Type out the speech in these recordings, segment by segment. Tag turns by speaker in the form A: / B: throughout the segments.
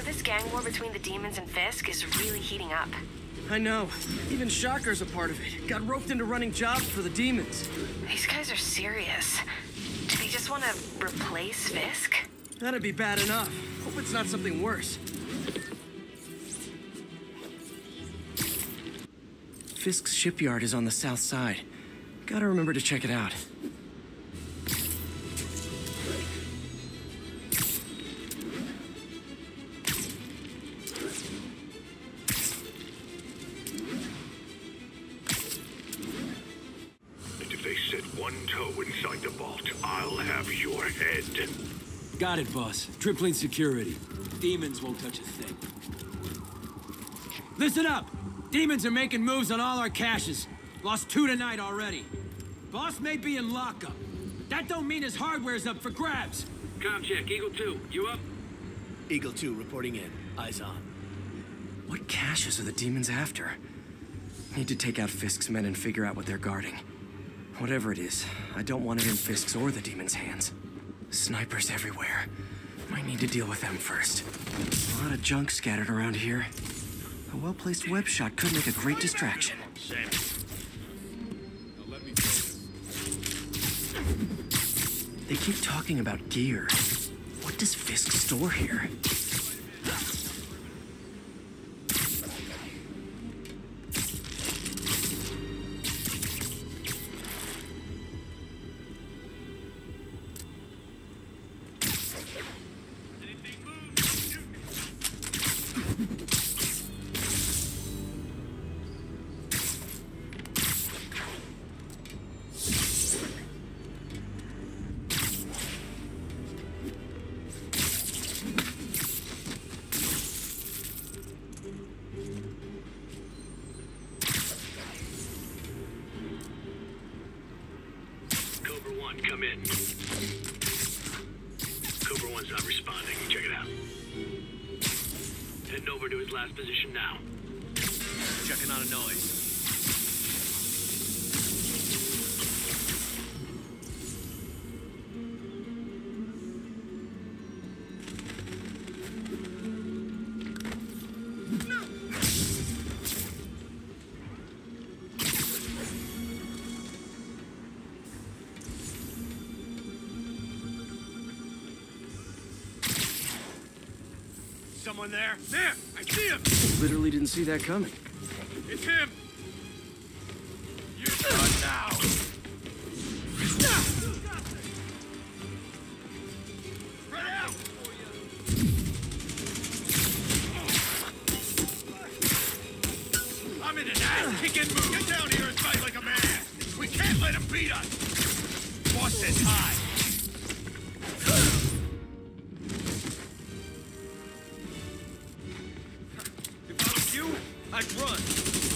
A: this gang war between the demons and Fisk is really heating up.
B: I know. Even Shocker's a part of it. Got roped into running jobs for the demons.
A: These guys are serious. Do they just want to replace Fisk?
B: That'd be bad enough. Hope it's not something worse. Fisk's shipyard is on the south side. Gotta remember to check it out.
C: I'll have your head.
D: Got it, boss. Tripling security. Demons won't touch a thing. Listen up! Demons are making moves on all our caches. Lost two tonight already. Boss may be in lockup. But that don't mean his hardware's up for grabs.
E: Com check, Eagle 2, you up?
F: Eagle 2 reporting in. Eyes on.
B: What caches are the demons after? Need to take out Fisk's men and figure out what they're guarding. Whatever it is, I don't want it in Fisk's or the demons' hands. Snipers everywhere. Might need to deal with them first. A lot of junk scattered around here. A well-placed web shot could make a great distraction. They keep talking about gear. What does Fisk store here?
C: Come in. Cobra 1's not responding. Check it out. Heading over to his last position now.
F: Checking on a noise.
C: Someone there? There! I see him!
B: Literally didn't see that coming.
C: It's him! You're done now! Spread out! I'm in an ass-kicking mood. Get down here and fight like a man! We can't let him beat us! Boss says hi!
E: I'd run.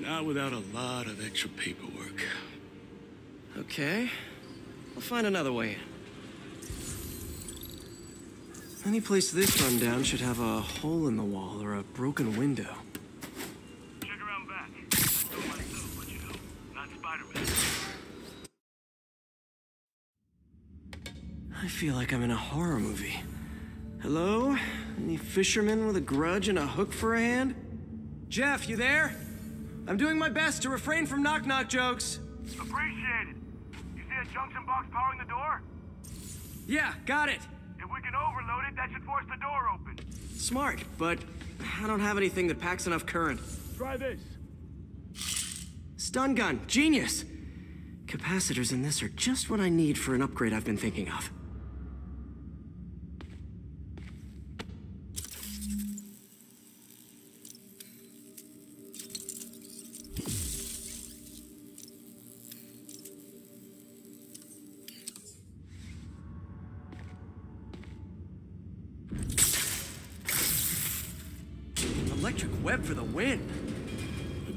G: Not without a lot of extra paperwork.
B: Okay. I'll find another way in. Any place this rundown should have a hole in the wall or a broken window.
C: Check around back. I know myself, but you know, not Spider-Man.
B: I feel like I'm in a horror movie. Hello? Any fisherman with a grudge and a hook for a hand? Jeff, you there? I'm doing my best to refrain from knock-knock jokes.
C: Appreciate it. You see that junction box powering the door?
B: Yeah, got it.
C: It If we can overload it, that should force the door open.
B: Smart, but I don't have anything that packs enough current.
G: Try this.
B: Stun gun, genius! Capacitors in this are just what I need for an upgrade I've been thinking of.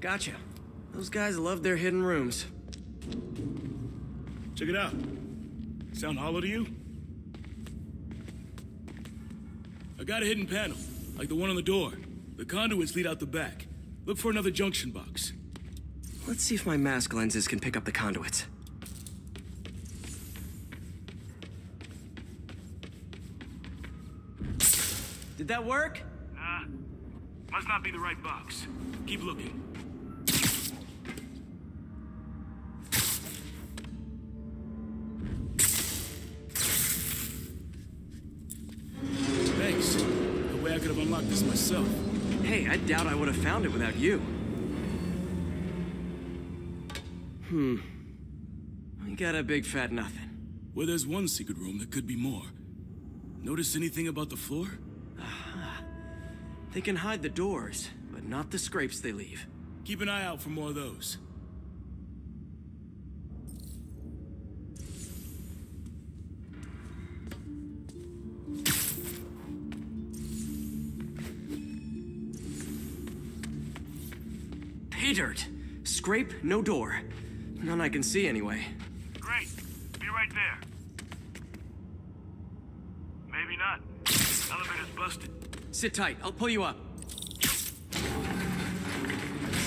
B: Gotcha. Those guys love their hidden rooms.
G: Check it out. Sound hollow to you? I got a hidden panel, like the one on the door. The conduits lead out the back. Look for another junction box.
B: Let's see if my mask lenses can pick up the conduits. Did that work?
G: Nah. Must not be the right box. Keep looking. I could have unlocked this myself.
B: Hey, I doubt I would have found it without you. Hmm. We got a big fat nothing.
G: Well, there's one secret room that could be more. Notice anything about the floor?
B: They can hide the doors, but not the scrapes they leave.
G: Keep an eye out for more of those.
B: Pay dirt. Scrape, no door. None I can see anyway.
C: Great. Be right there. Maybe not. Elevator's busted.
B: Sit tight, I'll pull you up.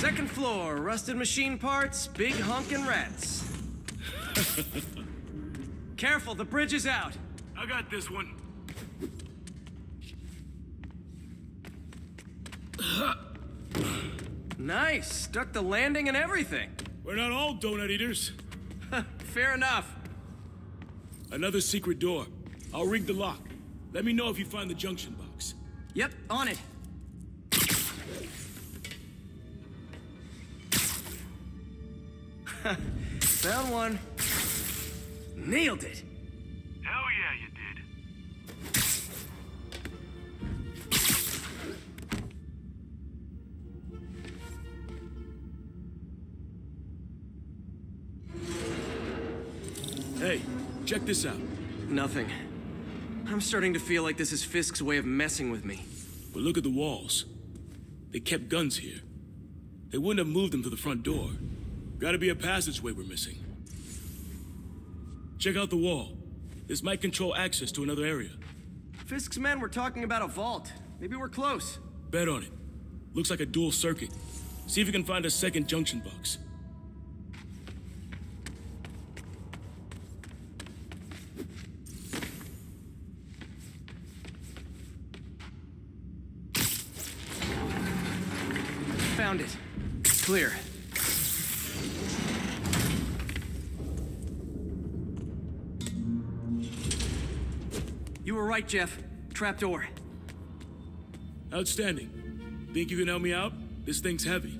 B: Second floor, rusted machine parts, big honkin' rats. Careful, the bridge is out.
G: I got this one.
B: Nice, stuck the landing and everything.
G: We're not all donut eaters.
B: Fair enough.
G: Another secret door. I'll rig the lock. Let me know if you find the junction box.
B: Yep, on it. Found one. Nailed it.
G: Check this out.
B: Nothing. I'm starting to feel like this is Fisk's way of messing with me.
G: But look at the walls. They kept guns here. They wouldn't have moved them to the front door. Gotta be a passageway we're missing. Check out the wall. This might control access to another area.
B: Fisk's men were talking about a vault. Maybe we're close.
G: Bet on it. Looks like a dual circuit. See if you can find a second junction box.
B: Found it. Clear. You were right, Jeff. Trapdoor.
G: Outstanding. Think you can help me out? This thing's heavy.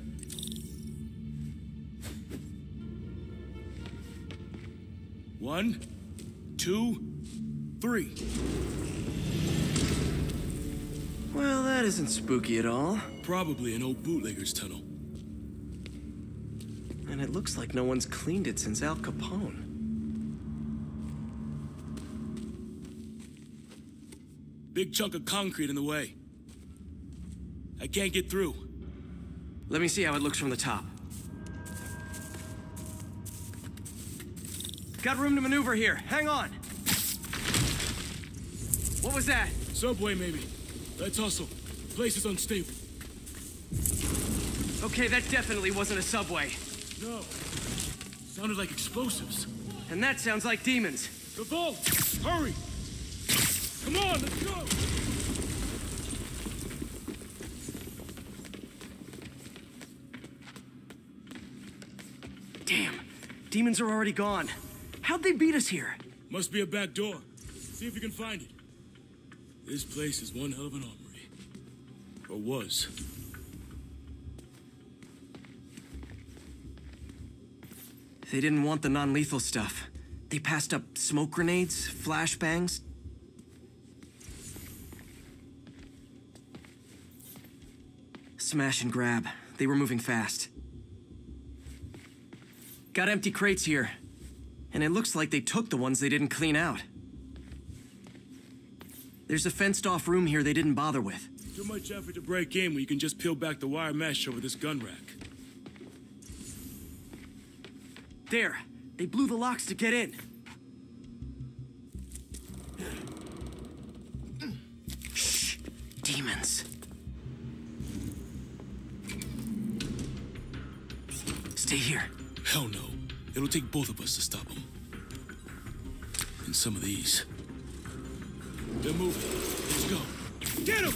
G: One, two, three.
B: That isn't spooky at all.
G: Probably an old bootlegger's tunnel.
B: And it looks like no one's cleaned it since Al Capone.
G: Big chunk of concrete in the way. I can't get through.
B: Let me see how it looks from the top. Got room to maneuver here. Hang on.
D: What was that?
G: Subway, maybe. Let's hustle. Place is unstable.
D: Okay, that definitely wasn't a subway.
G: No. Sounded like explosives.
D: And that sounds like demons.
G: The vault! Hurry! Come on, let's go!
B: Damn. Demons are already gone. How'd they beat us here?
G: Must be a back door. See if you can find it. This place is one hell of an armory. Or was.
B: They didn't want the non-lethal stuff. They passed up smoke grenades, flashbangs. Smash and grab. They were moving fast. Got empty crates here. And it looks like they took the ones they didn't clean out. There's a fenced-off room here they didn't bother with.
G: Too much effort to break in when you can just peel back the wire mesh over this gun rack.
B: There. They blew the locks to get in. Shh. Demons. Stay here.
G: Hell no. It'll take both of us to stop them. And some of these. They're moving. Get them!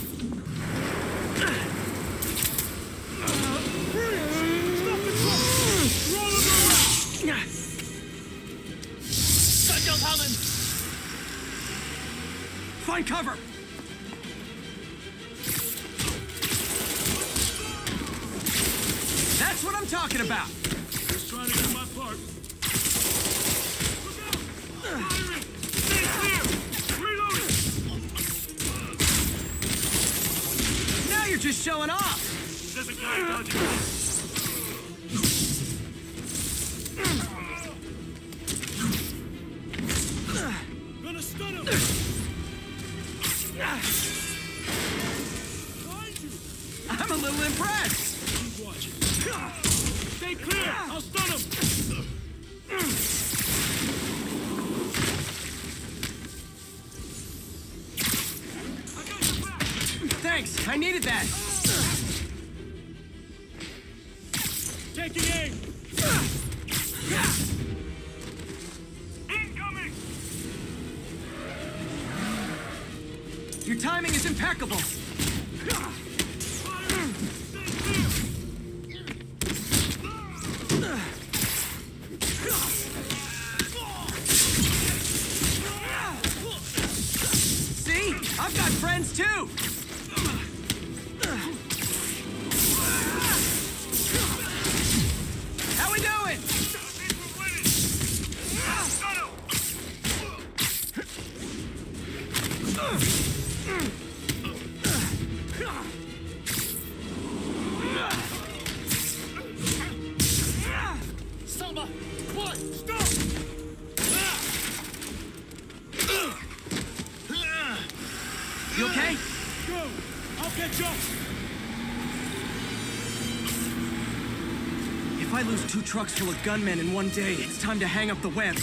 B: Find cover! That's what I'm talking about!
G: Just trying to do my part. Look out! Firing! Stay clear! Reloading!
B: Now you're just showing off!
G: There's a guy dodging. Gonna stun him!
B: I'm a little impressed! Needed that! You okay?
G: Go! I'll catch up!
B: If I lose two trucks full of gunmen in one day, it's time to hang up the web.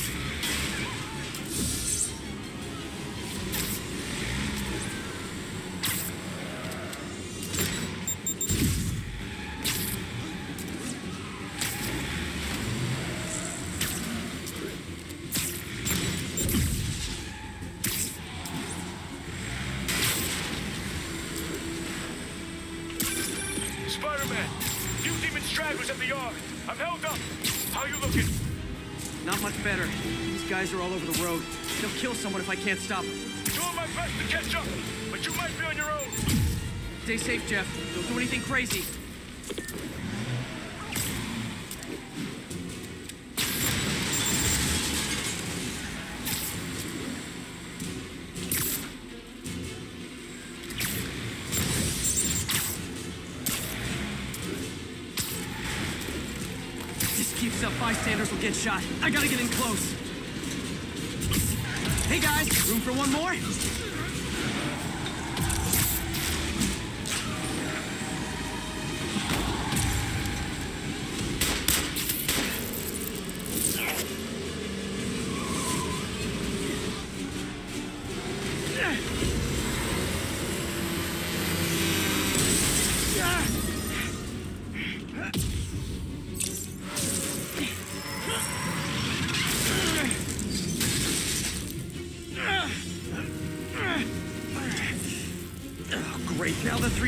C: Spider-Man, few demon stragglers at the yard. I'm held up. How you looking?
B: Not much better. These guys are all over the road. They'll kill someone if I can't stop them.
C: Doing my best to catch up, but you might be on your own.
B: Stay safe, Jeff. Don't do anything crazy. This keeps up, bystanders will get shot. I gotta get in close. Hey guys, room for one more?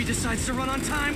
B: Decides to run on time.